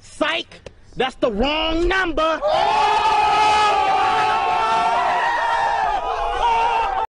Psych! That's the wrong number!